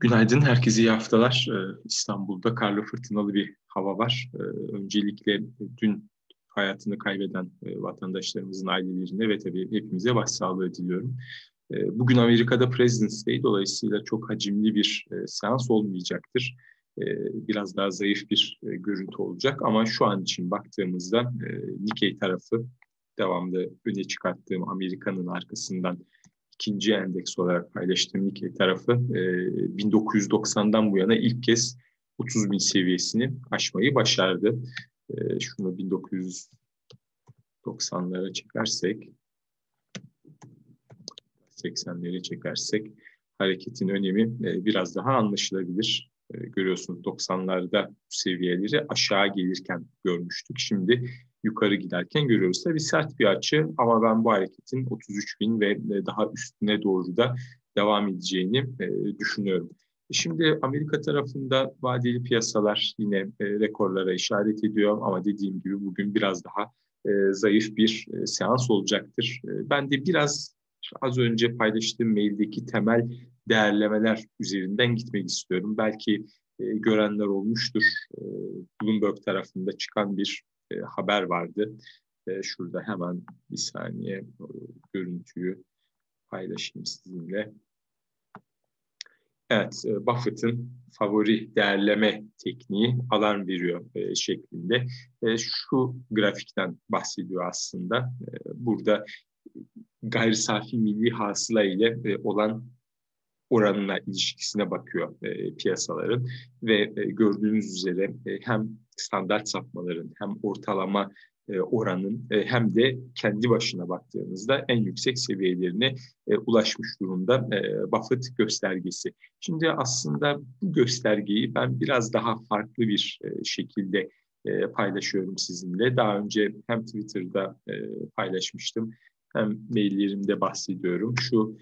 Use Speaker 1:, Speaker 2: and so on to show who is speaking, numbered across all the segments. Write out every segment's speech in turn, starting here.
Speaker 1: Günaydın, herkese iyi haftalar. Ee, İstanbul'da karlı fırtınalı bir hava var. Ee, öncelikle dün hayatını kaybeden e, vatandaşlarımızın ailelerine ve tabii hepimize başsağlığı diliyorum. Ee, bugün Amerika'da President's Day, dolayısıyla çok hacimli bir e, seans olmayacaktır. Biraz daha zayıf bir e, görüntü olacak ama şu an için baktığımızda Nikkei tarafı devamlı öne çıkarttığım Amerika'nın arkasından ikinci endeks olarak paylaştığım Nikkei tarafı e, 1990'dan bu yana ilk kez 30 bin seviyesini aşmayı başardı. E, şunu 1990'lara çekersek 80'lere çekersek hareketin önemi e, biraz daha anlaşılabilir. E, görüyorsunuz 90'larda seviyeleri aşağı gelirken görmüştük. Şimdi yukarı giderken görüyoruz. Tabii sert bir açı ama ben bu hareketin 33 bin ve e, daha üstüne doğru da devam edeceğini e, düşünüyorum. Şimdi Amerika tarafında vadeli piyasalar yine e, rekorlara işaret ediyor ama dediğim gibi bugün biraz daha zayıf bir seans olacaktır. Ben de biraz az önce paylaştığım maildeki temel değerlemeler üzerinden gitmek istiyorum. Belki görenler olmuştur. Bloomberg tarafında çıkan bir e, haber vardı. E, şurada hemen bir saniye o görüntüyü paylaşayım sizinle. Evet, e, Buffett'ın favori değerleme tekniği alarm veriyor e, şeklinde. E, şu grafikten bahsediyor aslında. E, burada gayri safi milli hasıla ile e, olan oranına ilişkisine bakıyor e, piyasaların ve e, gördüğünüz üzere e, hem standart sapmaların hem ortalama e, oranın e, hem de kendi başına baktığımızda en yüksek seviyelerine e, ulaşmış durumda e, Buffett göstergesi. Şimdi aslında bu göstergeyi ben biraz daha farklı bir e, şekilde paylaşıyorum sizinle. Daha önce hem Twitter'da paylaşmıştım hem maillerimde bahsediyorum. Şu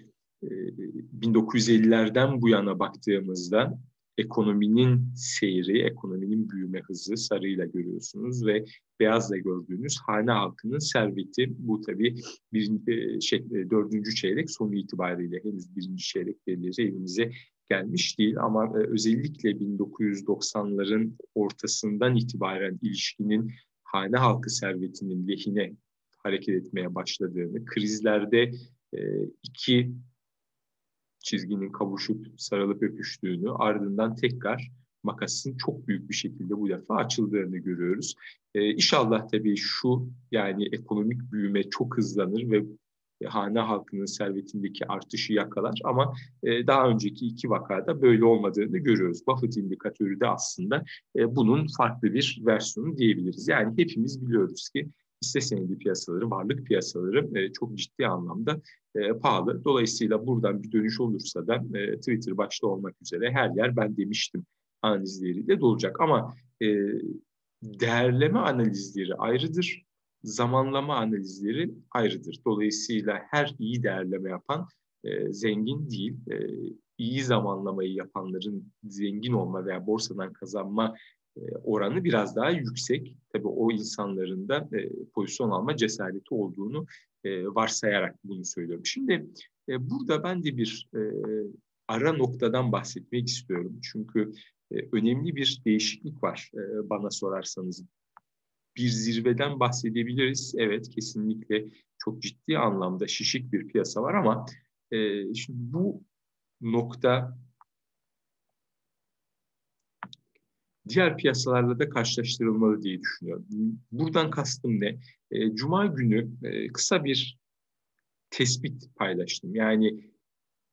Speaker 1: 1950'lerden bu yana baktığımızda ekonominin seyri, ekonominin büyüme hızı sarıyla görüyorsunuz ve beyazla gördüğünüz hane halkının serveti. Bu tabii bir, şey, e, dördüncü çeyrek sonu itibariyle henüz birinci çeyrek verileri evimize gelmiş değil ama e, özellikle 1990'ların ortasından itibaren ilişkinin hane halkı servetinin lehine hareket etmeye başladığını, krizlerde e, iki çizginin kavuşup sarılıp öpüştüğünü ardından tekrar makasın çok büyük bir şekilde bu defa açıldığını görüyoruz. Ee, inşallah tabii şu yani ekonomik büyüme çok hızlanır ve hane halkının servetindeki artışı yakalar ama e, daha önceki iki vakada böyle olmadığını görüyoruz. Buffett indikatörü de aslında e, bunun farklı bir versiyonu diyebiliriz. Yani hepimiz biliyoruz ki hisse senedi piyasaları, varlık piyasaları e, çok ciddi anlamda e, pahalı. Dolayısıyla buradan bir dönüş olursa da e, Twitter başta olmak üzere her yer ben demiştim analizleriyle dolacak. Ama e, değerleme analizleri ayrıdır, zamanlama analizleri ayrıdır. Dolayısıyla her iyi değerleme yapan e, zengin değil. E, iyi zamanlamayı yapanların zengin olma veya borsadan kazanma oranı biraz daha yüksek. Tabii o insanların da e, pozisyon alma cesareti olduğunu e, varsayarak bunu söylüyorum. Şimdi e, burada ben de bir e, ara noktadan bahsetmek istiyorum. Çünkü e, önemli bir değişiklik var e, bana sorarsanız. Bir zirveden bahsedebiliriz. Evet kesinlikle çok ciddi anlamda şişik bir piyasa var ama e, şimdi bu nokta diğer piyasalarla da karşılaştırılmalı diye düşünüyorum. Buradan kastım ne? E, Cuma günü e, kısa bir tespit paylaştım. Yani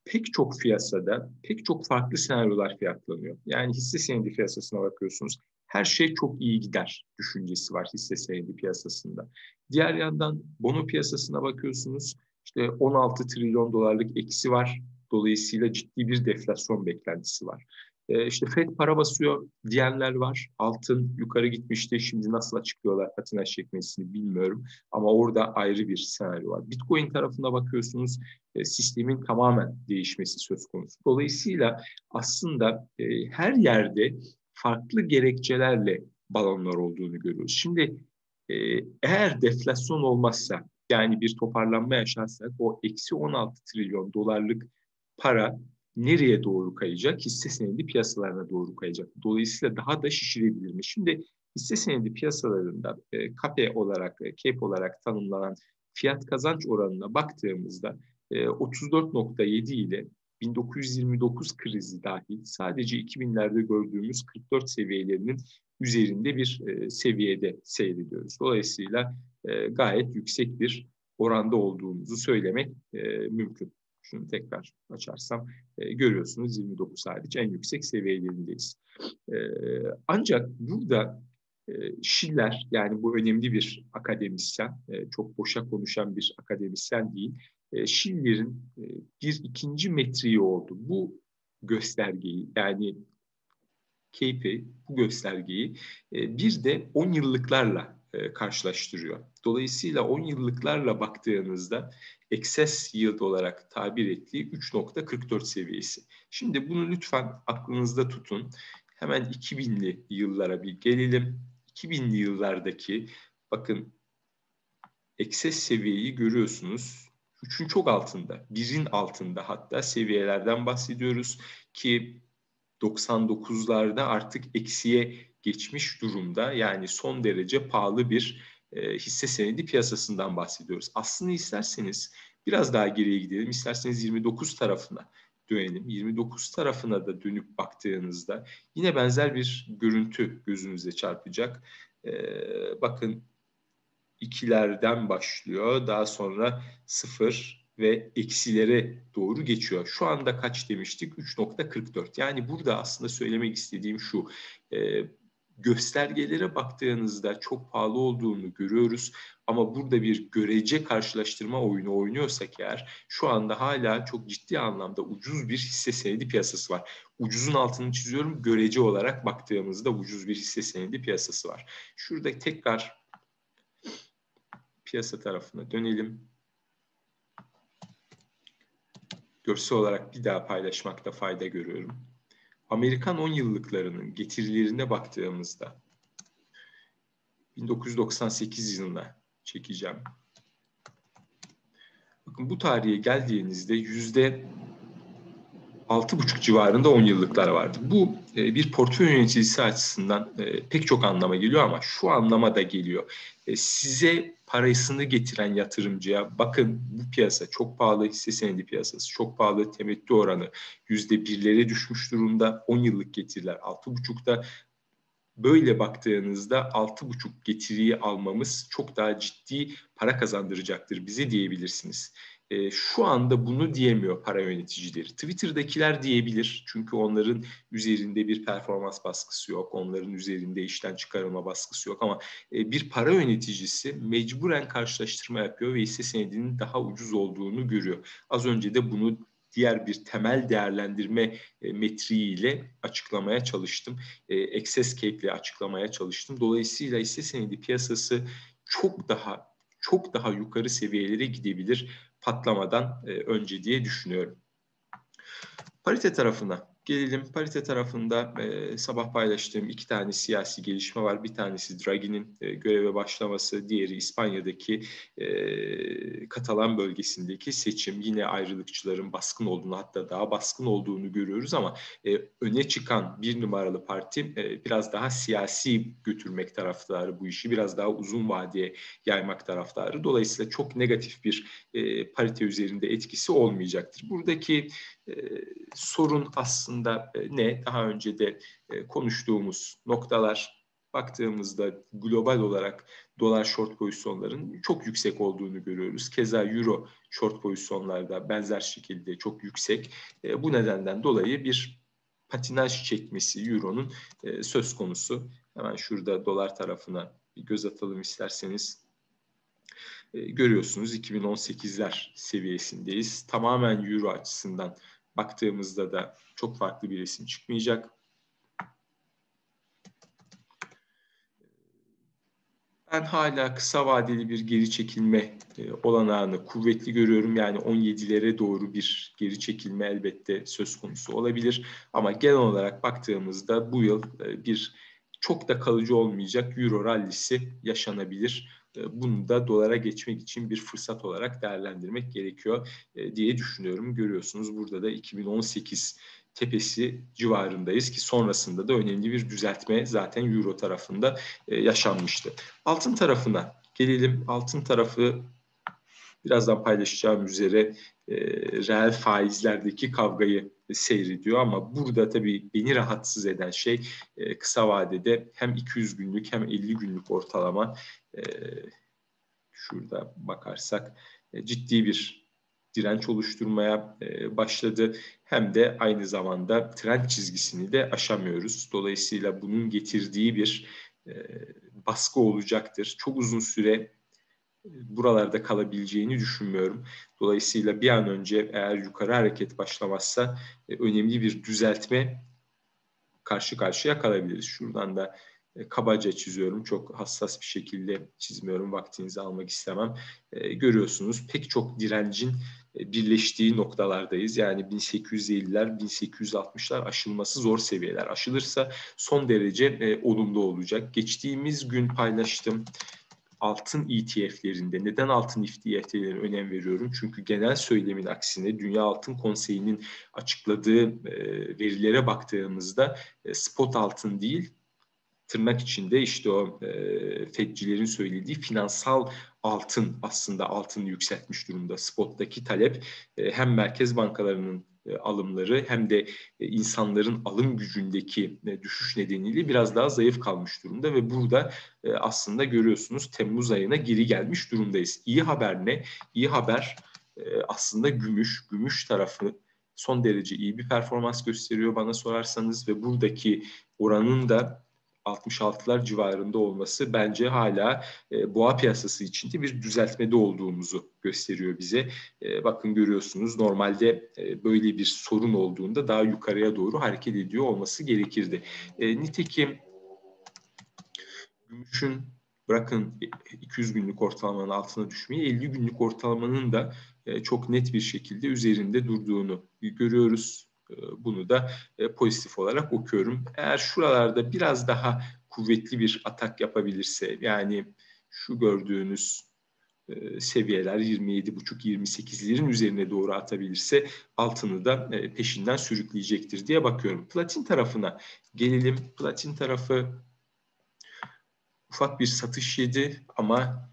Speaker 1: pek çok piyasada pek çok farklı senaryolar fiyatlanıyor. Yani hisse senedi piyasasına bakıyorsunuz. Her şey çok iyi gider düşüncesi var hisse senedi piyasasında. Diğer yandan bono piyasasına bakıyorsunuz. İşte 16 trilyon dolarlık eksi var. Dolayısıyla ciddi bir deflasyon beklentisi var. E, işte FED para basıyor diyenler var. Altın yukarı gitmişti. Şimdi nasıl açıklıyorlar patinaj çekmesini bilmiyorum. Ama orada ayrı bir senaryo var. Bitcoin tarafına bakıyorsunuz e, sistemin tamamen değişmesi söz konusu. Dolayısıyla aslında e, her yerde farklı gerekçelerle balonlar olduğunu görüyoruz. Şimdi e, eğer deflasyon olmazsa yani bir toparlanma yaşarsak o eksi 16 trilyon dolarlık para nereye doğru kayacak? Hisse senedi piyasalarına doğru kayacak. Dolayısıyla daha da şişirebilir mi? Şimdi hisse senedi piyasalarında e, KAPE olarak, e, CAPE olarak tanımlanan fiyat kazanç oranına baktığımızda e, 34.7 ile 1929 krizi dahil sadece 2000'lerde gördüğümüz 44 seviyelerinin üzerinde bir e, seviyede seyrediyoruz. Dolayısıyla e, gayet yüksek bir oranda olduğumuzu söylemek e, mümkün. Şunu tekrar açarsam e, görüyorsunuz 29 hariç en yüksek seviyelerindeyiz. E, ancak burada e, Schiller yani bu önemli bir akademisyen, e, çok boşa konuşan bir akademisyen değil. E, Schiller'in e, bir ikinci metriği oldu. Bu göstergeyi yani keyfi, bu göstergeyi e, bir de 10 yıllıklarla e, karşılaştırıyor. Dolayısıyla 10 yıllıklarla baktığınızda excess yield olarak tabir ettiği 3.44 seviyesi. Şimdi bunu lütfen aklınızda tutun. Hemen 2000'li yıllara bir gelelim. 2000'li yıllardaki bakın excess seviyeyi görüyorsunuz. Üçün çok altında, birin altında hatta seviyelerden bahsediyoruz ki 99'larda artık eksiye geçmiş durumda. Yani son derece pahalı bir e, hisse senedi piyasasından bahsediyoruz. Aslında isterseniz biraz daha geriye gidelim. İsterseniz 29 tarafına dönelim. 29 tarafına da dönüp baktığınızda yine benzer bir görüntü gözünüze çarpacak. E, bakın ikilerden başlıyor. Daha sonra sıfır ve eksilere doğru geçiyor. Şu anda kaç demiştik? 3.44. Yani burada aslında söylemek istediğim şu. E, göstergelere baktığınızda çok pahalı olduğunu görüyoruz. Ama burada bir görece karşılaştırma oyunu oynuyorsak eğer şu anda hala çok ciddi anlamda ucuz bir hisse senedi piyasası var. Ucuzun altını çiziyorum. Görece olarak baktığımızda ucuz bir hisse senedi piyasası var. Şurada tekrar piyasa tarafına dönelim görsel olarak bir daha paylaşmakta fayda görüyorum. Amerikan 10 yıllıklarının getirilerine baktığımızda 1998 yılına çekeceğim. Bakın bu tarihe geldiğinizde yüzde altı buçuk civarında 10 yıllıklar vardı. Bu e, bir portföy yöneticisi açısından e, pek çok anlama geliyor ama şu anlama da geliyor. E, size parasını getiren yatırımcıya bakın bu piyasa çok pahalı hisse senedi piyasası, çok pahalı temettü oranı yüzde birlere düşmüş durumda. 10 yıllık getiriler altı buçukta. Böyle baktığınızda altı buçuk getiriyi almamız çok daha ciddi para kazandıracaktır bize diyebilirsiniz e, şu anda bunu diyemiyor para yöneticileri. Twitter'dakiler diyebilir çünkü onların üzerinde bir performans baskısı yok, onların üzerinde işten çıkarılma baskısı yok ama e, bir para yöneticisi mecburen karşılaştırma yapıyor ve hisse senedinin daha ucuz olduğunu görüyor. Az önce de bunu diğer bir temel değerlendirme e, metriğiyle açıklamaya çalıştım. E, excess cape ile açıklamaya çalıştım. Dolayısıyla hisse senedi piyasası çok daha çok daha yukarı seviyelere gidebilir patlamadan e, önce diye düşünüyorum. Parite tarafına Gelelim parite tarafında e, sabah paylaştığım iki tane siyasi gelişme var. Bir tanesi Draghi'nin e, göreve başlaması, diğeri İspanya'daki e, Katalan bölgesindeki seçim. Yine ayrılıkçıların baskın olduğunu hatta daha baskın olduğunu görüyoruz ama e, öne çıkan bir numaralı parti e, biraz daha siyasi götürmek taraftarı bu işi. Biraz daha uzun vadeye yaymak taraftarı. Dolayısıyla çok negatif bir e, parite üzerinde etkisi olmayacaktır. Buradaki sorun aslında ne? Daha önce de konuştuğumuz noktalar baktığımızda global olarak dolar short pozisyonların çok yüksek olduğunu görüyoruz. Keza euro short pozisyonlarda benzer şekilde çok yüksek. Bu nedenden dolayı bir patinaj çekmesi euronun söz konusu. Hemen şurada dolar tarafına bir göz atalım isterseniz. E, görüyorsunuz 2018'ler seviyesindeyiz. Tamamen euro açısından baktığımızda da çok farklı bir resim çıkmayacak. Ben hala kısa vadeli bir geri çekilme e, olanağını kuvvetli görüyorum. Yani 17'lere doğru bir geri çekilme elbette söz konusu olabilir. Ama genel olarak baktığımızda bu yıl e, bir çok da kalıcı olmayacak Euro rallisi yaşanabilir. Bunu da dolara geçmek için bir fırsat olarak değerlendirmek gerekiyor diye düşünüyorum. Görüyorsunuz burada da 2018 tepesi civarındayız ki sonrasında da önemli bir düzeltme zaten Euro tarafında yaşanmıştı. Altın tarafına gelelim. Altın tarafı birazdan paylaşacağım üzere e, reel faizlerdeki kavgayı seyrediyor ama burada tabii beni rahatsız eden şey e, kısa vadede hem 200 günlük hem 50 günlük ortalama e, şurada bakarsak e, ciddi bir direnç oluşturmaya e, başladı. Hem de aynı zamanda trend çizgisini de aşamıyoruz. Dolayısıyla bunun getirdiği bir baskı olacaktır. Çok uzun süre buralarda kalabileceğini düşünmüyorum. Dolayısıyla bir an önce eğer yukarı hareket başlamazsa e, önemli bir düzeltme karşı karşıya kalabiliriz. Şuradan da e, kabaca çiziyorum. Çok hassas bir şekilde çizmiyorum. Vaktinizi almak istemem. E, görüyorsunuz pek çok direncin birleştiği noktalardayız. Yani 1850'ler, 1860'lar aşılması zor seviyeler. Aşılırsa son derece olumlu olacak. Geçtiğimiz gün paylaştım altın ETF'lerinde neden altın ETF'lerine önem veriyorum? Çünkü genel söylemin aksine Dünya Altın Konseyi'nin açıkladığı e, verilere baktığımızda e, spot altın değil tırnak içinde işte o e, söylediği finansal altın aslında altını yükseltmiş durumda. Spot'taki talep e, hem merkez bankalarının alımları hem de e, insanların alım gücündeki e, düşüş nedeniyle biraz daha zayıf kalmış durumda ve burada aslında görüyorsunuz Temmuz ayına geri gelmiş durumdayız. İyi haber ne? İyi haber aslında gümüş, gümüş tarafı son derece iyi bir performans gösteriyor bana sorarsanız ve buradaki oranın da 66'lar civarında olması bence hala e, boğa piyasası içinde bir düzeltmede olduğumuzu gösteriyor bize. E, bakın görüyorsunuz normalde e, böyle bir sorun olduğunda daha yukarıya doğru hareket ediyor olması gerekirdi. E, nitekim gümüşün bırakın 200 günlük ortalamanın altına düşmeyi 50 günlük ortalamanın da e, çok net bir şekilde üzerinde durduğunu görüyoruz. Ee, bunu da e, pozitif olarak okuyorum. Eğer şuralarda biraz daha kuvvetli bir atak yapabilirse yani şu gördüğünüz e, seviyeler 27,5-28'lerin üzerine doğru atabilirse altını da e, peşinden sürükleyecektir diye bakıyorum. Platin tarafına gelelim. Platin tarafı ufak bir satış yedi ama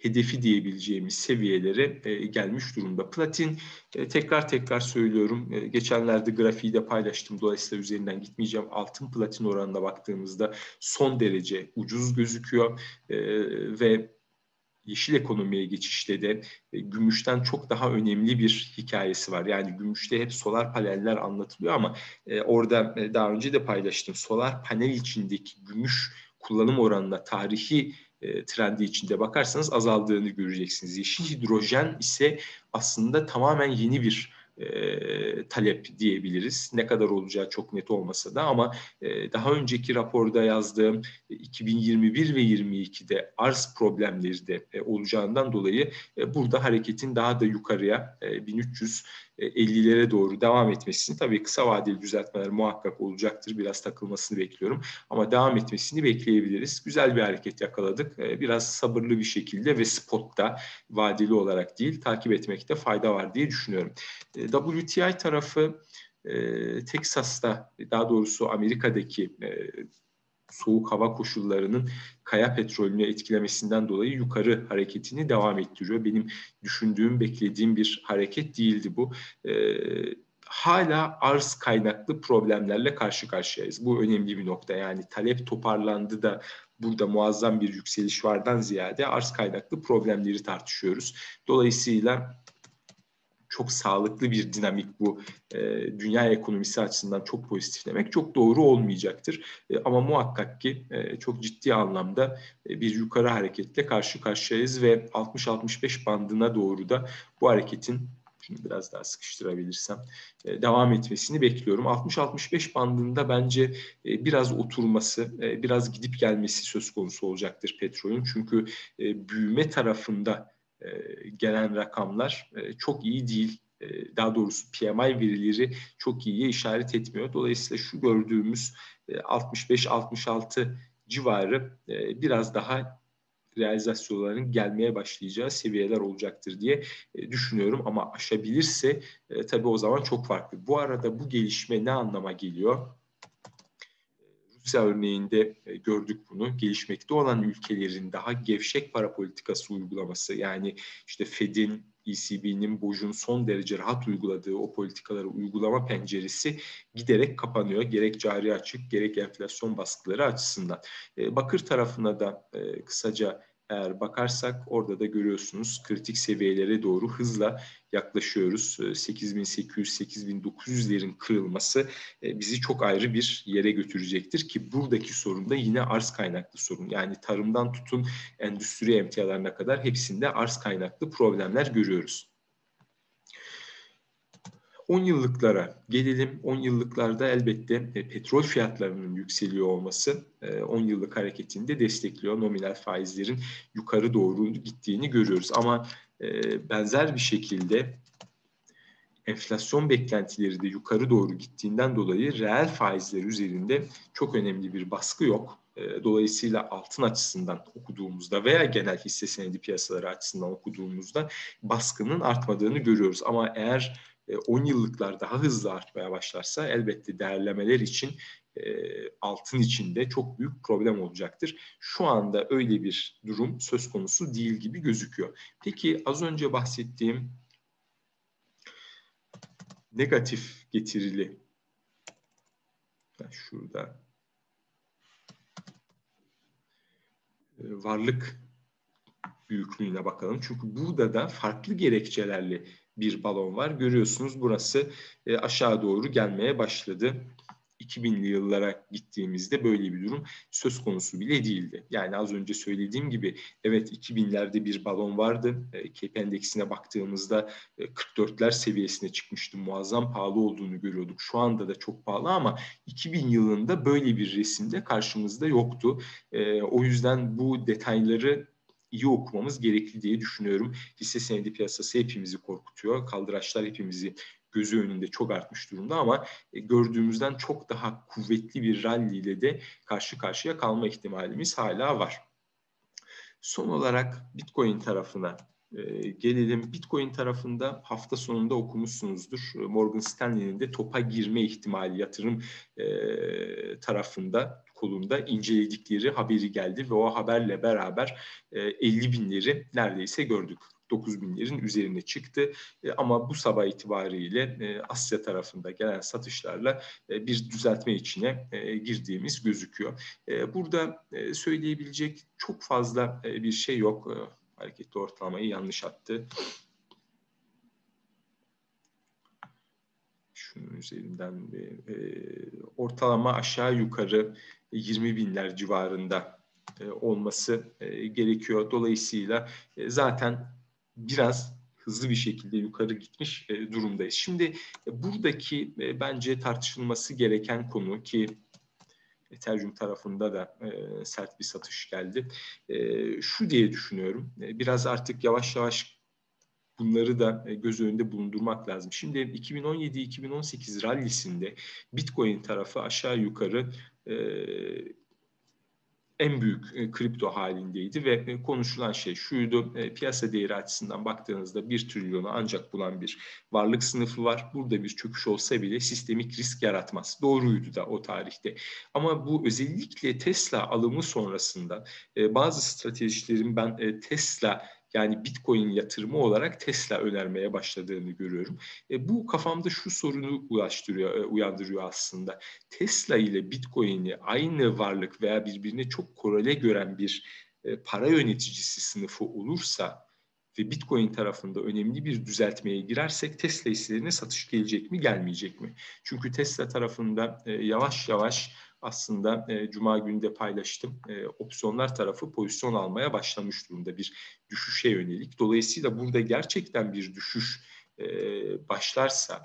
Speaker 1: hedefi diyebileceğimiz seviyelere e, gelmiş durumda. Platin e, tekrar tekrar söylüyorum. E, geçenlerde grafiği de paylaştım. Dolayısıyla üzerinden gitmeyeceğim. Altın platin oranına baktığımızda son derece ucuz gözüküyor ve yeşil ekonomiye geçişte de gümüşten çok daha önemli bir hikayesi var. Yani gümüşte hep solar paneller anlatılıyor ama orada daha önce de paylaştım. Solar panel içindeki gümüş kullanım oranına tarihi e, trendi içinde bakarsanız azaldığını göreceksiniz. Yeşil hidrojen ise aslında tamamen yeni bir e, talep diyebiliriz. Ne kadar olacağı çok net olmasa da ama e, daha önceki raporda yazdığım 2021 ve 22'de arz problemleri de e, olacağından dolayı e, burada hareketin daha da yukarıya e, 1300 50'lere doğru devam etmesini tabii kısa vadeli düzeltmeler muhakkak olacaktır. Biraz takılmasını bekliyorum ama devam etmesini bekleyebiliriz. Güzel bir hareket yakaladık. Biraz sabırlı bir şekilde ve spotta vadeli olarak değil takip etmekte fayda var diye düşünüyorum. WTI tarafı Texas'ta daha doğrusu Amerika'daki soğuk hava koşullarının kaya petrolünü etkilemesinden dolayı yukarı hareketini devam ettiriyor. Benim düşündüğüm, beklediğim bir hareket değildi bu. E, hala arz kaynaklı problemlerle karşı karşıyayız. Bu önemli bir nokta. Yani talep toparlandı da burada muazzam bir yükseliş vardan ziyade arz kaynaklı problemleri tartışıyoruz. Dolayısıyla çok sağlıklı bir dinamik bu. E, dünya ekonomisi açısından çok pozitif demek çok doğru olmayacaktır. E, ama muhakkak ki e, çok ciddi anlamda e, bir yukarı hareketle karşı karşıyayız ve 60-65 bandına doğru da bu hareketin şimdi biraz daha sıkıştırabilirsem e, devam etmesini bekliyorum. 60-65 bandında bence e, biraz oturması, e, biraz gidip gelmesi söz konusu olacaktır petrolün. Çünkü büyüme tarafında gelen rakamlar e, çok iyi değil. E, daha doğrusu PMI verileri çok iyiye işaret etmiyor. Dolayısıyla şu gördüğümüz 65-66 civarı biraz daha realizasyonların gelmeye başlayacağı seviyeler olacaktır diye e, düşünüyorum. Ama aşabilirse e, tabii o zaman çok farklı. Bu arada bu gelişme ne anlama geliyor? Rusya örneğinde e, gördük bunu. Gelişmekte olan ülkelerin daha gevşek para politikası uygulaması yani işte Fed'in ECB'nin Boj'un son derece rahat uyguladığı o politikaları uygulama penceresi giderek kapanıyor. Gerek cari açık gerek enflasyon baskıları açısından. E, bakır tarafına da e, kısaca eğer bakarsak orada da görüyorsunuz kritik seviyelere doğru hızla yaklaşıyoruz. 8800-8900'lerin ee, kırılması e, bizi çok ayrı bir yere götürecektir ki buradaki sorun da yine arz kaynaklı sorun. Yani tarımdan tutun endüstri emtialarına kadar hepsinde arz kaynaklı problemler görüyoruz. 10 yıllıklara gelelim. 10 yıllıklarda elbette e, petrol fiyatlarının yükseliyor olması 10 e, yıllık hareketini de destekliyor. Nominal faizlerin yukarı doğru gittiğini görüyoruz. Ama e, benzer bir şekilde enflasyon beklentileri de yukarı doğru gittiğinden dolayı reel faizler üzerinde çok önemli bir baskı yok. Dolayısıyla altın açısından okuduğumuzda veya genel hisse senedi piyasaları açısından okuduğumuzda baskının artmadığını görüyoruz. Ama eğer 10 e, yıllıklar daha hızlı artmaya başlarsa elbette değerlemeler için e, altın içinde çok büyük problem olacaktır. Şu anda öyle bir durum söz konusu değil gibi gözüküyor. Peki az önce bahsettiğim negatif getirili şurada e, varlık büyüklüğüne bakalım. Çünkü burada da farklı gerekçelerle bir balon var. Görüyorsunuz burası e, aşağı doğru gelmeye başladı. 2000'li yıllara gittiğimizde böyle bir durum söz konusu bile değildi. Yani az önce söylediğim gibi evet 2000'lerde bir balon vardı. E, Cape Endeks'ine baktığımızda e, 44'ler seviyesine çıkmıştı. Muazzam pahalı olduğunu görüyorduk. Şu anda da çok pahalı ama 2000 yılında böyle bir resimde karşımızda yoktu. E, o yüzden bu detayları iyi okumamız gerekli diye düşünüyorum. Hisse senedi piyasası hepimizi korkutuyor. Kaldıraçlar hepimizi gözü önünde çok artmış durumda ama e, gördüğümüzden çok daha kuvvetli bir rally ile de karşı karşıya kalma ihtimalimiz hala var. Son olarak Bitcoin tarafına gelelim. Bitcoin tarafında hafta sonunda okumuşsunuzdur. Morgan Stanley'nin de topa girme ihtimali yatırım e, tarafında kolunda inceledikleri haberi geldi ve o haberle beraber e, 50 binleri neredeyse gördük. 9 binlerin üzerine çıktı. E, ama bu sabah itibariyle e, Asya tarafında gelen satışlarla e, bir düzeltme içine e, girdiğimiz gözüküyor. E, burada e, söyleyebilecek çok fazla e, bir şey yok. E, hareketli ortalamayı yanlış attı. Şunun üzerinden e, ortalama aşağı yukarı 20 binler civarında e, olması e, gerekiyor. Dolayısıyla e, zaten biraz hızlı bir şekilde yukarı gitmiş e, durumdayız. Şimdi e, buradaki e, bence tartışılması gereken konu ki Ethereum tarafında da e, sert bir satış geldi. E, şu diye düşünüyorum. E, biraz artık yavaş yavaş bunları da e, göz önünde bulundurmak lazım. Şimdi 2017-2018 rallisinde Bitcoin tarafı aşağı yukarı e, en büyük e, kripto halindeydi ve e, konuşulan şey şuydu e, piyasa değeri açısından baktığınızda bir trilyonu ancak bulan bir varlık sınıfı var. Burada bir çöküş olsa bile sistemik risk yaratmaz. Doğruydu da o tarihte. Ama bu özellikle Tesla alımı sonrasında bazı stratejilerin ben Tesla yani Bitcoin yatırımı olarak Tesla önermeye başladığını görüyorum. E, bu kafamda şu sorunu ulaştırıyor, e, uyandırıyor aslında. Tesla ile Bitcoin'i aynı varlık veya birbirine çok korele gören bir e, para yöneticisi sınıfı olursa ve Bitcoin tarafında önemli bir düzeltmeye girersek Tesla hisselerine satış gelecek mi gelmeyecek mi? Çünkü Tesla tarafında e, yavaş yavaş aslında e, Cuma günü de paylaştım. E, opsiyonlar tarafı pozisyon almaya başlamış durumda bir düşüşe yönelik. Dolayısıyla burada gerçekten bir düşüş e, başlarsa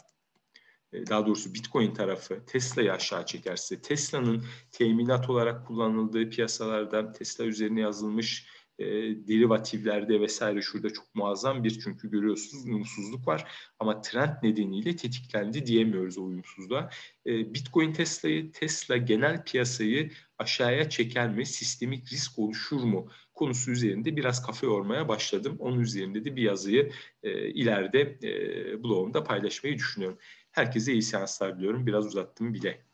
Speaker 1: e, daha doğrusu Bitcoin tarafı Tesla'yı aşağı çekerse, Tesla'nın teminat olarak kullanıldığı piyasalarda Tesla üzerine yazılmış e, derivatiflerde vesaire şurada çok muazzam bir çünkü görüyorsunuz uyumsuzluk var ama trend nedeniyle tetiklendi diyemiyoruz o uyumsuzluğa. E, Bitcoin Tesla'yı Tesla genel piyasayı aşağıya çeker mi? Sistemik risk oluşur mu? konusu üzerinde biraz kafa yormaya başladım. Onun üzerinde de bir yazıyı e, ileride e, blogumda paylaşmayı düşünüyorum. Herkese iyi seanslar diliyorum. Biraz uzattım bile.